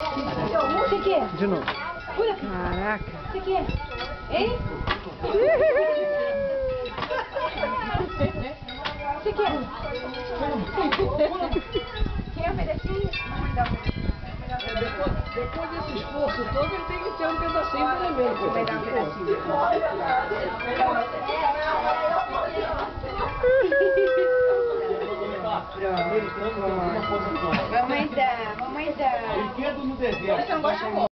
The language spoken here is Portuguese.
Você quer? De novo. Caraca. você quer? Hein? Você quer? Quer um pedacinho? Um Depois, desse esforço todo, ele tem que ter um pedacinho pelo menos. Vai dar um pedacinho. Mamãe dá, mamãe Brinquedo no desenho. Você não gosta